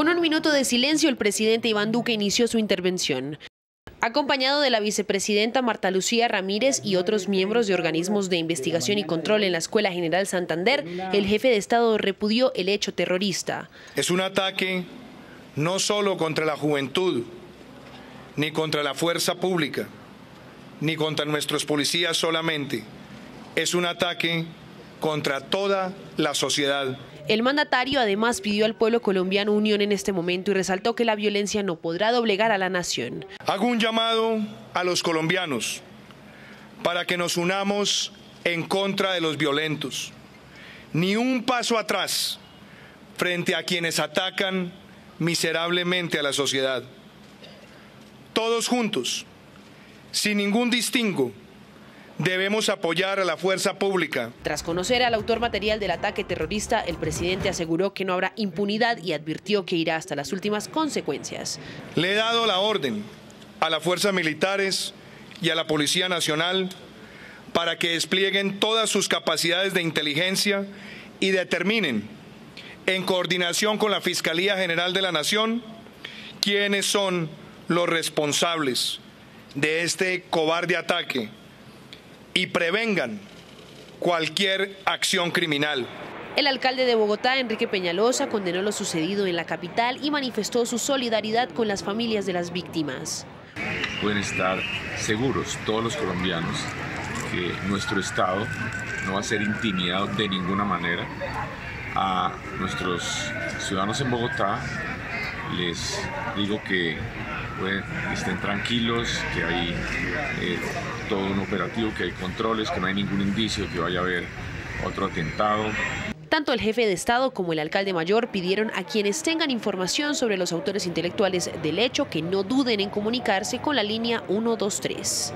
Con un minuto de silencio, el presidente Iván Duque inició su intervención. Acompañado de la vicepresidenta Marta Lucía Ramírez y otros miembros de organismos de investigación y control en la Escuela General Santander, el jefe de Estado repudió el hecho terrorista. Es un ataque no solo contra la juventud, ni contra la fuerza pública, ni contra nuestros policías solamente. Es un ataque contra toda la sociedad. El mandatario además pidió al pueblo colombiano unión en este momento y resaltó que la violencia no podrá doblegar a la nación. Hago un llamado a los colombianos para que nos unamos en contra de los violentos. Ni un paso atrás frente a quienes atacan miserablemente a la sociedad. Todos juntos, sin ningún distingo, Debemos apoyar a la fuerza pública. Tras conocer al autor material del ataque terrorista, el presidente aseguró que no habrá impunidad y advirtió que irá hasta las últimas consecuencias. Le he dado la orden a las fuerzas militares y a la Policía Nacional para que desplieguen todas sus capacidades de inteligencia y determinen, en coordinación con la Fiscalía General de la Nación, quiénes son los responsables de este cobarde ataque y prevengan cualquier acción criminal. El alcalde de Bogotá, Enrique Peñalosa, condenó lo sucedido en la capital y manifestó su solidaridad con las familias de las víctimas. Pueden estar seguros todos los colombianos que nuestro Estado no va a ser intimidado de ninguna manera. A nuestros ciudadanos en Bogotá les digo que estén tranquilos, que hay eh, todo un operativo, que hay controles, que no hay ningún indicio que vaya a haber otro atentado. Tanto el jefe de Estado como el alcalde mayor pidieron a quienes tengan información sobre los autores intelectuales del hecho que no duden en comunicarse con la línea 123.